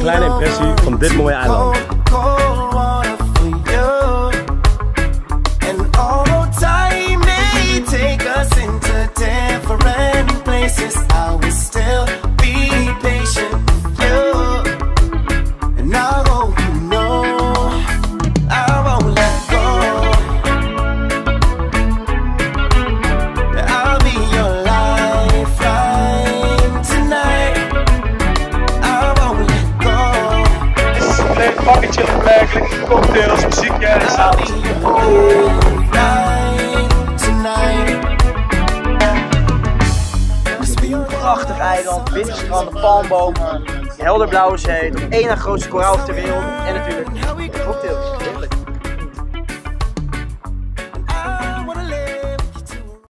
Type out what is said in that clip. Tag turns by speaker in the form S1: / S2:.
S1: kleine impressie van dit mooie eiland.
S2: Plek, lekker cocktails, muziekje en
S3: I'll
S2: s'avonds.
S4: Prachtig eiland, witte stranden, palmbomen, helderblauwe zee, de ene grootste koraal ter wereld en natuurlijk cocktails.